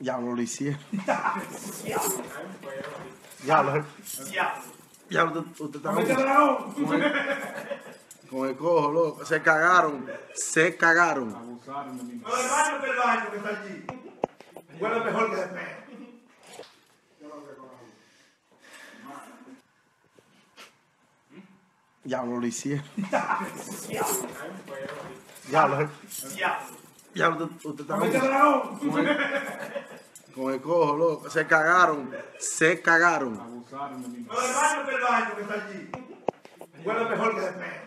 Diablo, lo hicieron. Diablo. Diablo, usted, usted está con el, con el cojo, loco. Se cagaron. Se cagaron. Abusaron de mí. No, el baño que el baño que está allí. Huele mejor que. Diablo, lo hicieron. Diablo. Diablo, usted, usted está con el, con el cojo, loco. Se cagaron. Se cagaron. Abusaron de mí. No, el baño que está allí. Huele mejor que peo.